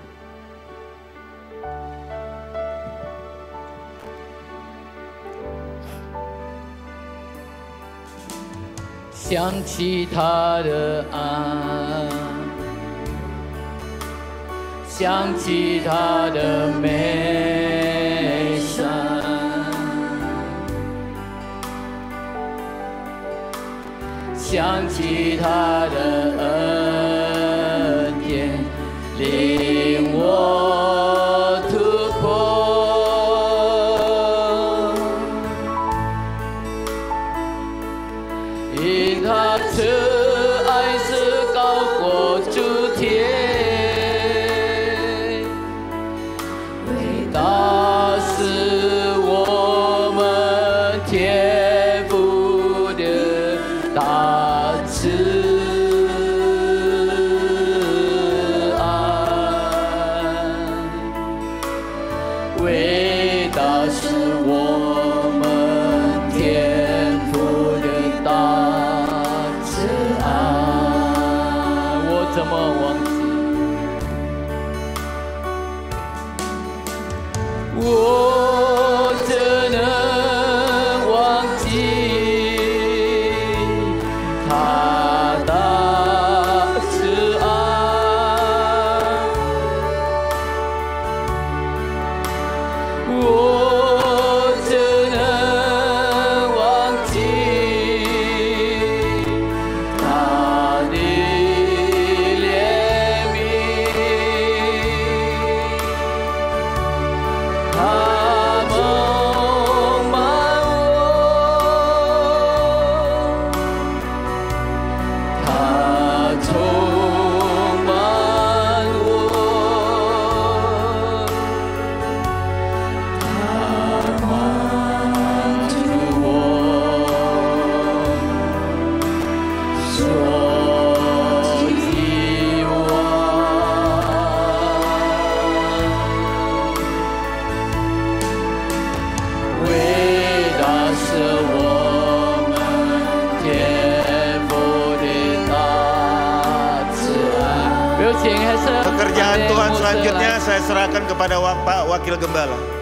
想起他的爱，想起他的美善，想起他的恩。kepada Pak Wakil Gembala.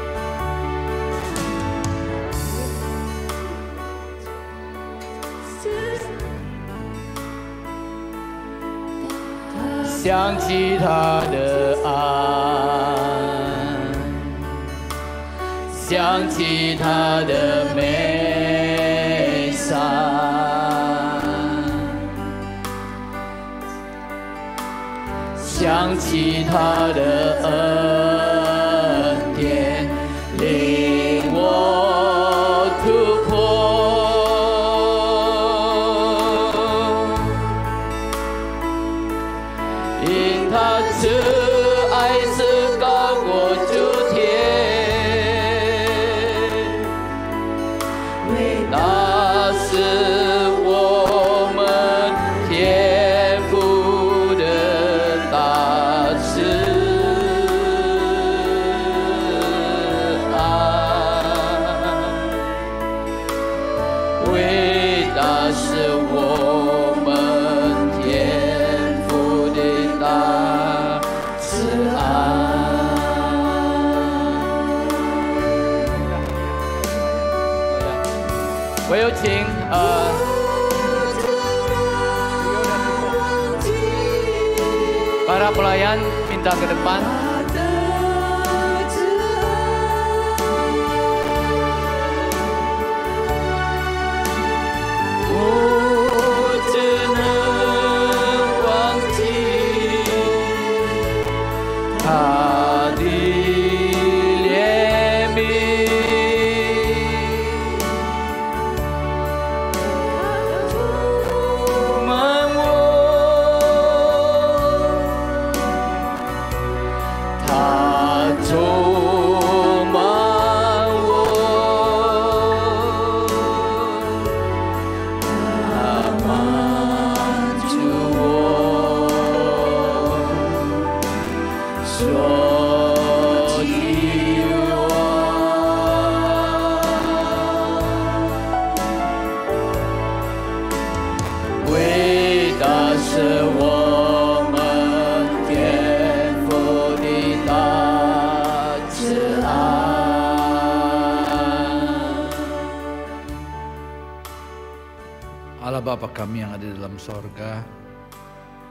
dalam sorga,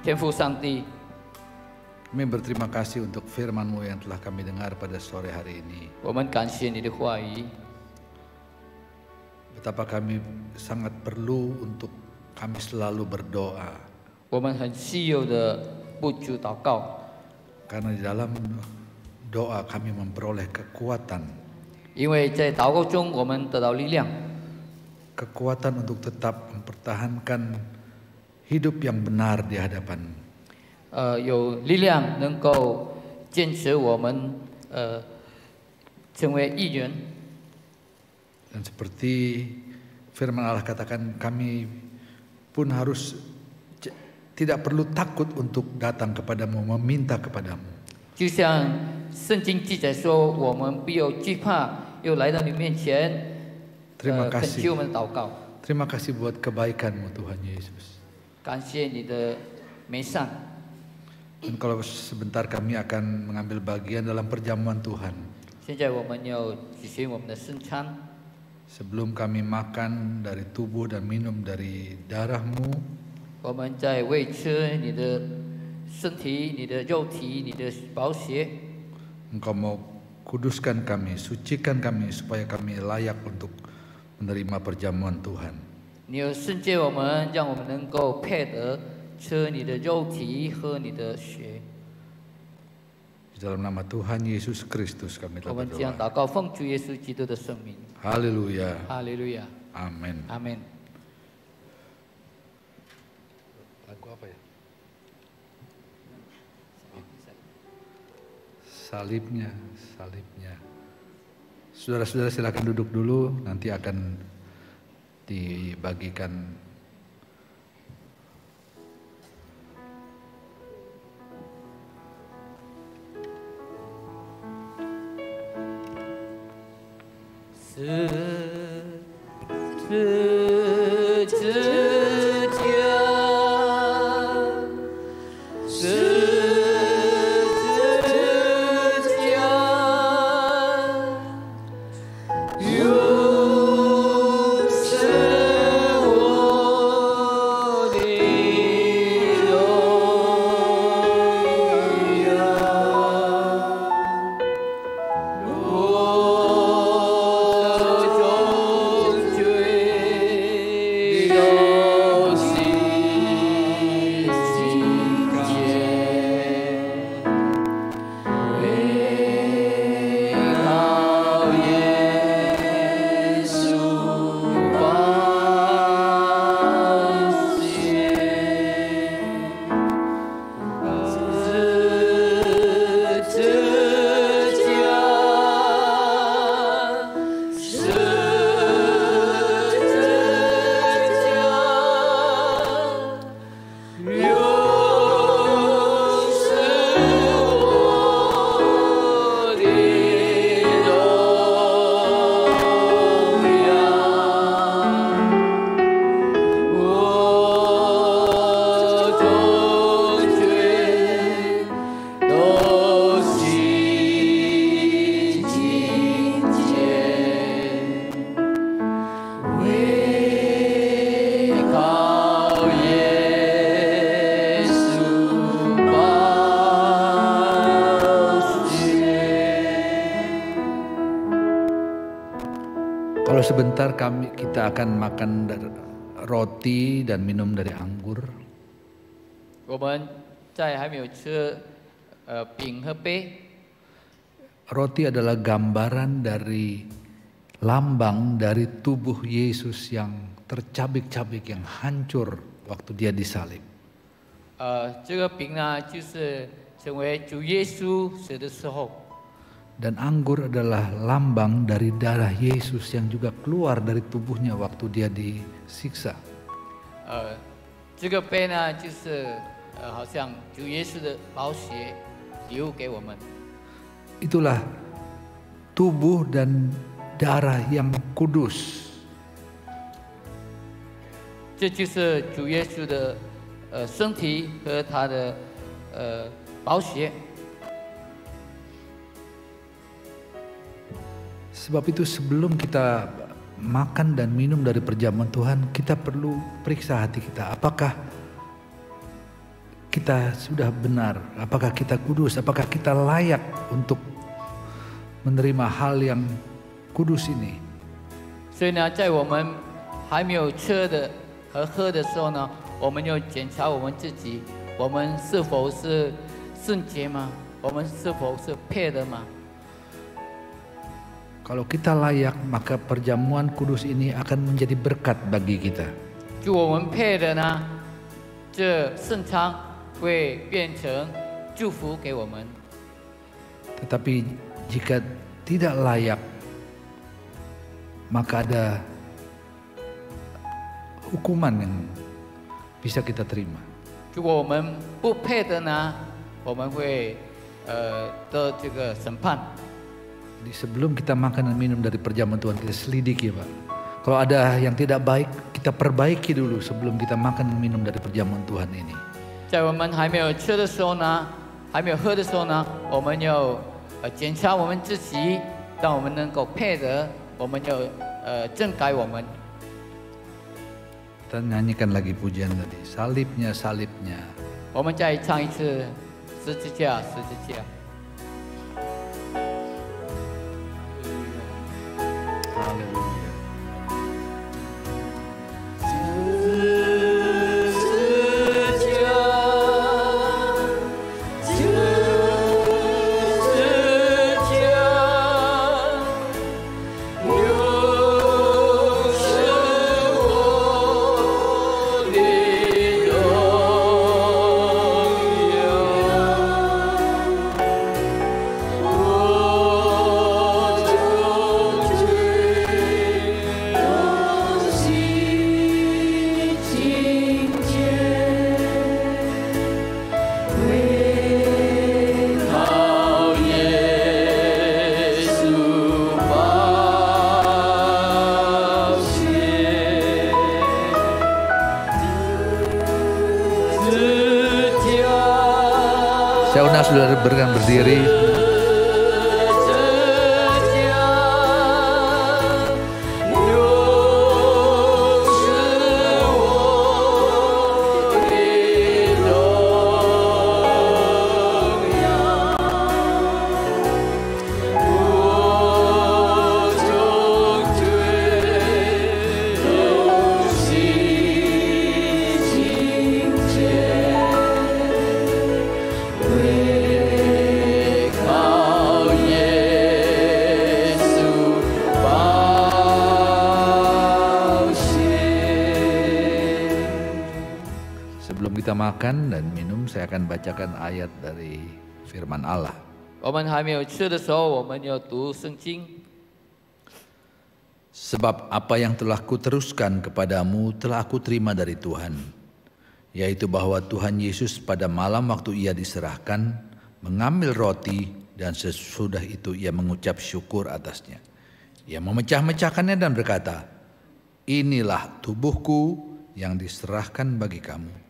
天父上帝， kami berterima kasih untuk firman-Mu yang telah kami dengar pada sore hari ini. 我们感谢你的话语， Betapa kami sangat perlu untuk kami selalu berdoa. 我们很稀有的不住祷告， Karena di dalam doa kami memperoleh kekuatan. 因为在祷告中我们得到力量， Kekuatan untuk tetap mempertahankan hidup yang benar di hadapan 呃，有力量能够坚持我们呃成为艺人。 Dan seperti firman Allah katakan kami pun harus j- tidak perlu takut untuk datang kepadamu, meminta kepadamu. 就像圣经记载说，我们不要惧怕，又来到你面前， Terima 呃，恳 kasih. 求我们的祷告。 Terima kasih buat kebaikanmu Tuhan Yesus. 感谢你的美善。 Dan kalau sebentar kami akan mengambil bagian dalam perjamuan Tuhan. 现在我们要举行我们的圣餐， Sebelum kami makan dari tubuh dan minum dari darahmu, 我们在为吃你的身体、你的肉体、你的宝血， Engkau mau kuduskan kami, sucikan kami supaya kami layak untuk menerima perjamuan Tuhan. 你要圣洁我们，让我们能够配得吃你的肉体、喝你的血。 Di dalam nama Tuhan Yesus Kristus kami 我 telah 们这样 berdoa. 祷告，奉主耶稣基督的圣名， Haleluya. 哈利路亚， Amin. 阿门。 Lagu apa ya? Salibnya, salibnya. Saudara-saudara silakan duduk dulu, nanti akan dibagikan Se, se, se. kita akan makan dari roti dan minum dari anggur. 我们在还没有吃呃饼和杯， Roti adalah gambaran dari lambang dari tubuh Yesus yang tercabik-cabik yang hancur waktu dia disalib. 呃，这个饼呢，就是成为主耶稣死的时候， Dan anggur adalah lambang dari darah Yesus yang juga keluar dari tubuhnya waktu dia disiksa. 呃，这个杯呢，就是呃，好像主耶稣的宝血流给我们， Itulah tubuh dan darah yang kudus. 这就是主耶稣的呃身体和他的呃宝血。 Sebab itu sebelum kita makan dan minum dari perjamuan Tuhan, kita perlu periksa hati kita. Apakah kita sudah benar? Apakah kita kudus? Apakah kita layak untuk menerima hal yang kudus ini? 所以呢，在我们还没有吃的和喝的时候呢，我们要检查我们自己，我们是否是圣洁吗？我们是否是配的吗？ Kalau kita layak, maka perjamuan kudus ini akan menjadi berkat bagi kita. 就我们配的呢，这圣餐会变成祝福给我们。 Tetapi jika tidak layak, maka ada hukuman yang bisa kita terima. 如果我们不配的呢，我们会呃得这个审判。 Jadi sebelum kita makan dan minum dari perjamuan Tuhan, kita selidiki Pak. Kalau ada yang tidak baik, kita perbaiki dulu sebelum kita makan dan minum dari perjamuan Tuhan ini. 在我们还没有吃的时候呢，还没有喝的时候呢，我们要呃检查我们自己，让我们能够配得，我们要呃正改我们。 Kita nyanyikan lagi pujian tadi, salibnya, salibnya. 我们再唱一次十字架，十字架。 Haleluya. makan dan minum, saya akan bacakan ayat dari firman Allah. 我们还没有吃的时候，我们要读圣经。 Sebab apa yang telah kuteruskan kepadamu telah aku terima dari Tuhan, yaitu bahwa Tuhan Yesus pada malam waktu ia diserahkan mengambil roti dan sesudah itu ia mengucap syukur atasnya. Ia memecah-mecahkannya dan berkata, Inilah tubuhku yang diserahkan bagi kamu.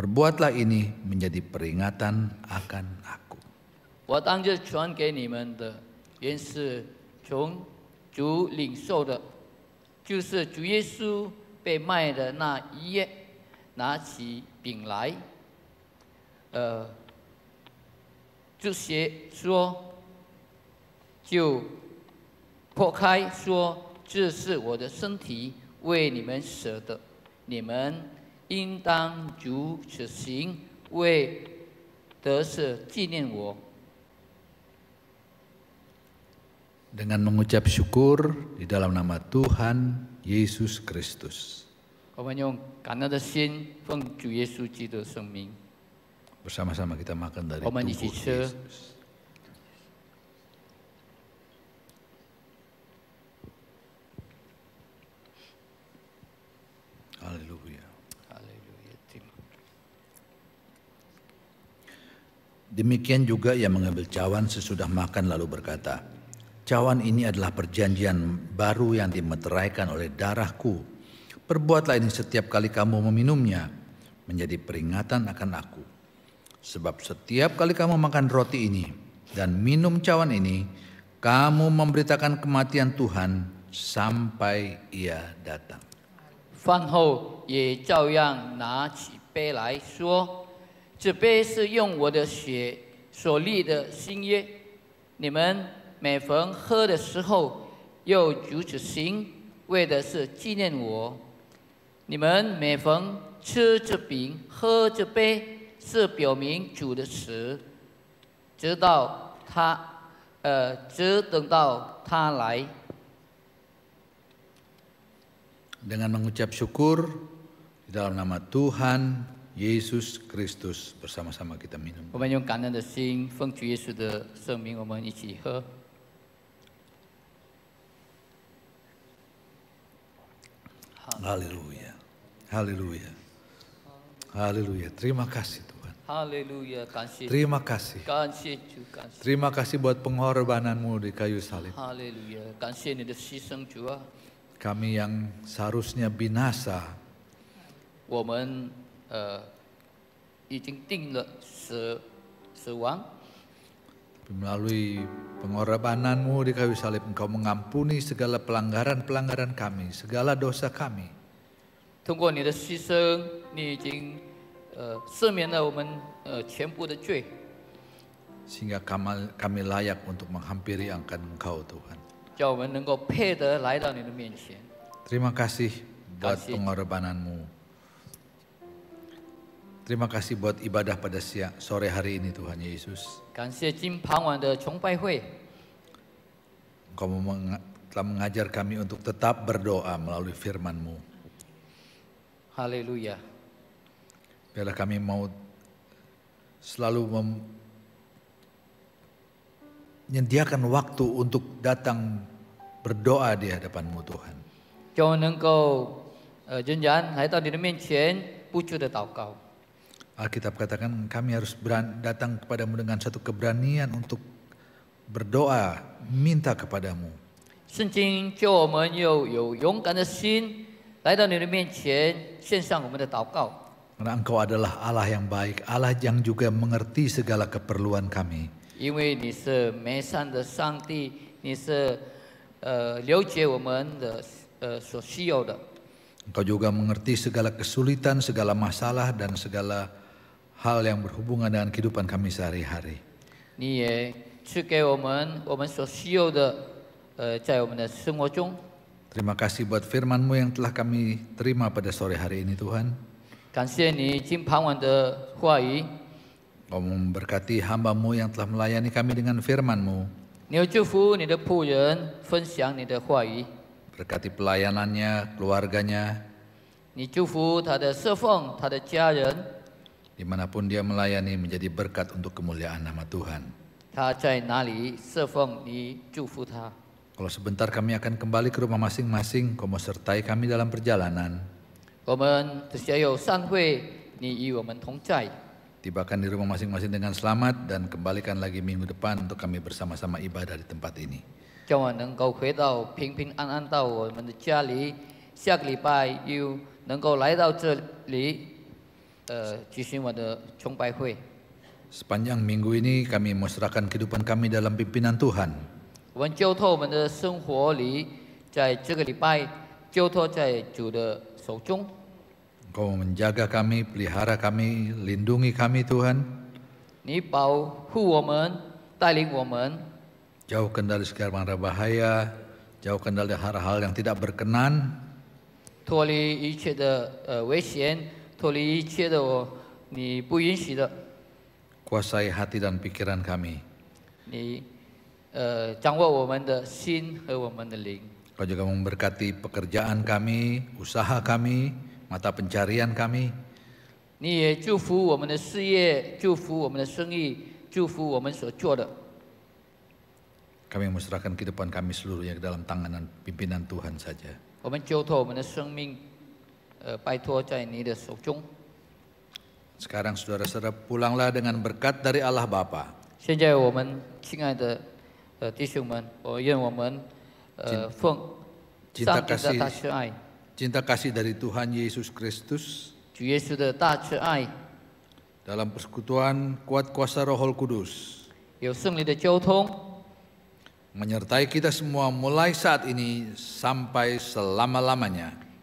Perbuatlah ini menjadi peringatan akan aku. 我当日传给你们的，原是从主领受的，就是主耶稣被卖的那一夜，拿起饼来，呃，这些说，就破开说，这是我的身体，为你们舍的，你们应当如此行，为得是纪念我。 Dengan mengucap syukur di dalam nama Tuhan Yesus Kristus. 我们用感恩的心，奉主耶稣基督的圣名， Bersama-sama kita makan dari 我们一 tubuh 起吃。 Yesus. Haleluya. Demikian juga ia mengambil cawan sesudah makan lalu berkata, Cawan ini adalah perjanjian baru yang dimeteraikan oleh darahku. Perbuatlah ini setiap kali kamu meminumnya, menjadi peringatan akan aku. Sebab setiap kali kamu makan roti ini dan minum cawan ini, kamu memberitakan kematian Tuhan sampai Ia datang. 饭后也照样拿起杯来说：“ 这杯是用我的血所立的新约，你们每逢喝的时候，又如此行，为的是纪念我。你们每逢吃这饼、喝这杯，是表明主的死，直到他，呃，直等到他来。” Dengan mengucap syukur di dalam nama Tuhan Yesus Kristus bersama-sama kita minum. 我们用感恩的心，奉主耶稣的圣名，我们一起喝。 Haleluya. Haleluya. Haleluya. Terima kasih Tuhan. 哈利路亚，感谢主， Terima kasih. 感谢主，感谢。 Terima kasih buat pengorbananmu di kayu salib. 哈利路亚，感谢你的牺牲，主啊！ Kami yang seharusnya binasa 我们 呃已经定了死死亡， Tapi melalui pengorbananmu di kayu salib engkau mengampuni segala pelanggaran-pelanggaran kami, segala dosa kami. 通过你的牺牲，你已经呃赦免了我们呃全部的罪， Sehingga kami, kami layak untuk menghampiri angkat engkau Tuhan. 叫我们能够配得来到你的面前。 Terima kasih buat Kasih. pengorbananmu. Terima kasih buat ibadah pada siang sore hari ini Tuhan Yesus. 感谢今傍晚的崇拜会， Engkau menga- telah mengajar kami untuk tetap berdoa melalui firman-Mu. 哈利路亚！ Biarlah kami mau selalu mem- menyediakan waktu untuk datang berdoa di hadapan-Mu Tuhan. 叫我能够呃仍然来到你的面前，不住的祷告。 Alkitab katakan kami harus beran- datang kepadamu dengan satu keberanian untuk berdoa, minta kepadamu. 圣经叫我们有有勇敢的心来到你的面前，献上我们的祷告。 Karena engkau adalah Allah yang baik, Allah yang juga mengerti segala keperluan kami. 因为你是美善的上帝，你是呃了解我们的呃所需要的， Engkau juga mengerti segala kesulitan, segala masalah, dan segala hal yang berhubungan dengan kehidupan kami sehari-hari. 你也赐给我们我们所需要的，呃，在我们的生活中。 Terima kasih buat firman-Mu yang telah kami terima pada sore hari ini Tuhan. 感谢你今傍晚的话语， Kau memberkati hamba-Mu yang telah melayani kami dengan firman-Mu. 你要祝福你的仆人分享你的话语， Berkati pelayanannya, keluarganya, 你祝福他的侍奉，他的家人， dimanapun dia melayani menjadi berkat untuk kemuliaan nama Tuhan. 他在哪里侍奉，你祝福他。 Kalau sebentar kami akan kembali ke rumah masing-masing, kau mau sertai kami dalam perjalanan. 我们只需要有散会，你与我们同在。 Tibakan di rumah masing-masing dengan selamat dan kembalikan lagi minggu depan untuk kami bersama-sama ibadah di tempat ini. 叫我能够回到平平安安到我们的家里，下个礼拜又能够来到这里，呃，举行我的崇拜会。 Sepanjang minggu ini kami mau serahkan kehidupan kami dalam pimpinan Tuhan. 我们交托我们的生活里，在这个礼拜交托在主的手中。 Engkau menjaga kami, pelihara kami, lindungi kami Tuhan. 你保护我们，带领我们， Jauhkan dari segala mara bahaya, jauhkan dari hal-hal yang tidak berkenan, 脱离一切的呃危险， 脱离一切的我你不允许的， kuasai hati dan pikiran kami. 你呃掌握我们的心和我们的灵。 Kau juga memberkati pekerjaan kami, usaha kami, mata pencarian kami. 你也祝福我们的事业，祝福我们的生意，祝福我们所做的。 Kami menyerahkan kehidupan kami seluruhnya ke dalam tangan dan pimpinan Tuhan saja. 我们交托我们的生命，呃， 拜托在你的手中。 Sekarang saudara-saudara pulanglah dengan berkat dari Allah Bapa, 现在我们亲爱的呃弟兄们，我愿我们呃奉 cinta 上帝的 kasih 大慈爱， cinta kasih dari Tuhan Yesus Kristus, 主耶稣的大慈爱， dalam persekutuan kuat kuasa Roh Kudus, 有圣灵的交通， menyertai kita semua mulai saat ini sampai selama-lamanya.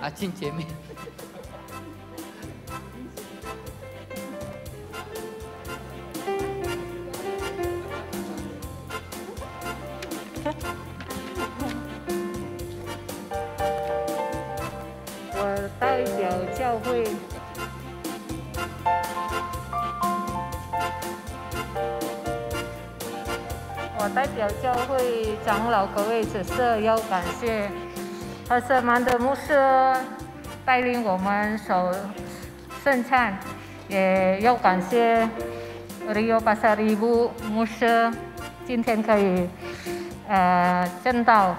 啊，亲姐妹。我代表教会，我代表教会长老各位指示，要感谢阿瑟曼德牧师带领我们守圣餐，也要感谢 Rio Pasaribu 牧师今天可以呃见到